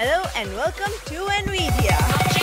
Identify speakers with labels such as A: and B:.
A: Hello and welcome to NVIDIA.